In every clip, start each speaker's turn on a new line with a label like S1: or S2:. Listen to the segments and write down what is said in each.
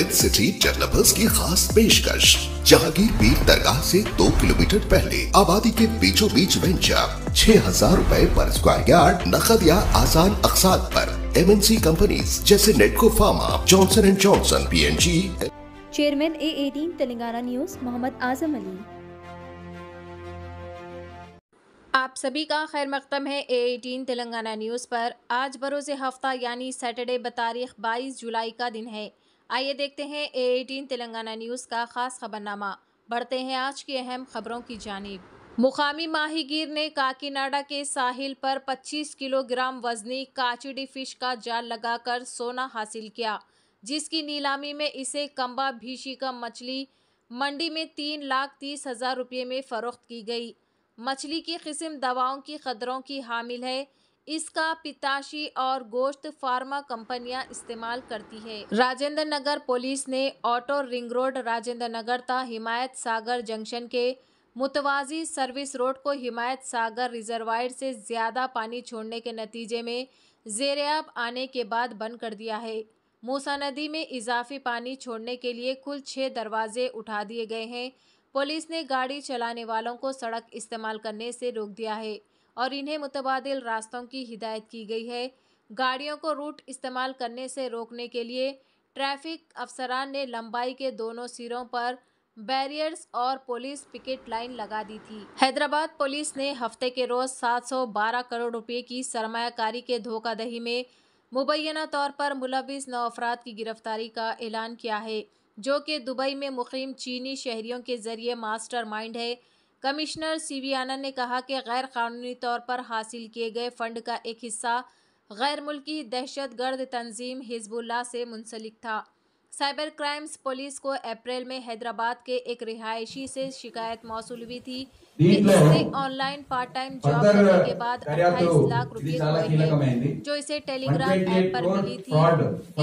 S1: Mid city developers की खास पेशकश। जहांगीर पीर दरगाह से दो किलोमीटर पहले आबादी के बीचों बीच वेंचर छह हज़ार रूपए पर स्क्वायर यार्ड नकद या आसान अकसाद पर। एमएनसी कंपनीज़ जैसे Natco pharma Johnson and Johnson PNG
S2: chairman A eighteen Telangana news Mohammed Azam Ali
S3: आप सभी का खैर मकदम है ए एटीन तेलंगाना न्यूज़ पर। आज बरोज़ हफ़्ता यानी सैटरडे बतारीख 22 जुलाई का दिन है। आइए देखते हैं ए एटीन तेलंगाना न्यूज़ का ख़ास खबरनामा। बढ़ते हैं आज की अहम खबरों की जानिब। मुकामी माहीगीर ने काकीनाडा के साहिल पर 25 किलोग्राम वजनी काचिडी फ़िश का जाल लगाकर सोना हासिल किया, जिसकी नीलामी में इसे कम्बा भीशी का मछली मंडी में तीन लाख तीस हज़ार रुपये में फ़रोख्त की गई। मछली की किस्म दवाओं की कदरों की हामिल है इसका पिताशी और गोश्त फार्मा कंपनियाँ इस्तेमाल करती है। राजेंद्र नगर पुलिस ने auto ring road Rajendra Nagar ता हिमायत सागर जंक्शन के मुतवाजी सर्विस रोड को हिमायत सागर रिजर्वायर से ज़्यादा पानी छोड़ने के नतीजे में जेरियाब आने के बाद बंद कर दिया है। मूसा नदी में इजाफी पानी छोड़ने के लिए कुल छः दरवाजे उठा दिए गए हैं। पुलिस ने गाड़ी चलाने वालों को सड़क इस्तेमाल करने से रोक दिया है। और इन्हें मुतबादिल रास्तों की हिदायत की गई है। गाड़ियों को रूट इस्तेमाल करने से रोकने के लिए ट्रैफ़िक अफसरान ने लंबाई के दोनों सिरों पर बैरियर्स और पुलिस पिकेट लाइन लगा दी थी। हैदराबाद पुलिस ने हफ़्ते के रोज 712 करोड़ रुपए की सरमाकारी के धोखाधही में मुबैना तौर पर मुलविस नौ अफराद की गिरफ्तारी का ऐलान किया है, जो कि दुबई में मुकीम चीनी शहरियों के ज़रिए मास्टर माइंड है। कमिश्नर सी वी आनंद ने कहा कि गैर कानूनी तौर पर हासिल किए गए फंड का एक हिस्सा गैर मुल्की दहशत गर्द तंजीम हिजबुल्ला से मुंसलिक था। साइबर क्राइम्स पुलिस को अप्रैल में हैदराबाद के एक रिहायशी से शिकायत मौसू हुई थी। कि इसने ऑनलाइन पार्ट टाइम जॉब करने के बाद अट्ठाईस लाख रुपए हुए हैं जो इसे टेलीग्राम ऐप पर मिली थी।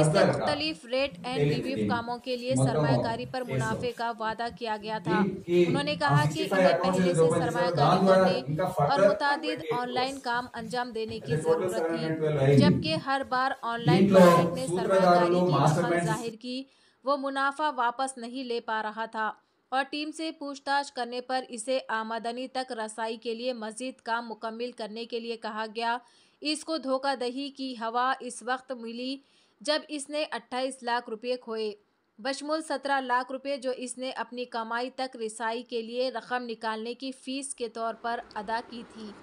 S3: इससे मुख्तलिफ़ रेट एंड रिव्यू कामों के लिए सरमाकारी पर मुनाफे का वादा किया गया था। उन्होंने कहा कि इन्हें पहले से सरमाकारी करने और मुताद ऑनलाइन काम अंजाम देने की ज़रूरत थी जबकि हर बार ऑनलाइन ने सरमाकारी की ज़ाहिर की। वो मुनाफा वापस नहीं ले पा रहा था और टीम से पूछताछ करने पर इसे आमदनी तक रसाई के लिए मजीद काम मुकम्मल करने के लिए कहा गया। इसको धोखाधही की हवा इस वक्त मिली जब इसने 28 लाख रुपए खोए। बशमुल 17 लाख रुपए जो इसने अपनी कमाई तक रसाई के लिए रकम निकालने की फ़ीस के तौर पर अदा की थी।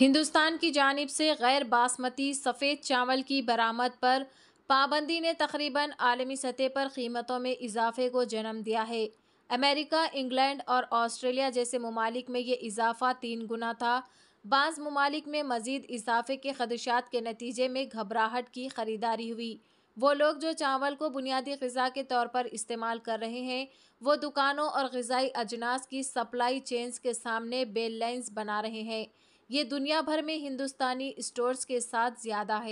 S3: हिंदुस्तान की जानब से गैर बासमती सफ़ेद चावल की बरामद पर पाबंदी ने तकरीबन आलमी सतह पर कीमतों में इजाफे को जन्म दिया है। अमेरिका, इंग्लैंड और ऑस्ट्रेलिया जैसे ममालिक में ये इजाफा तीन गुना था। बाज़ ममालिक में मज़ीद इजाफे के खदशात के नतीजे में घबराहट की ख़रीदारी हुई। वो लोग जो चावल को बुनियादी गज़ा के तौर पर इस्तेमाल कर रहे हैं, वो दुकानों और गज़ाई अजनास की सप्लाई चेन्स के सामने बेल लाइन्स बना रहे हैं। ये दुनिया भर में हिंदुस्तानी स्टोर्स के साथ ज़्यादा है।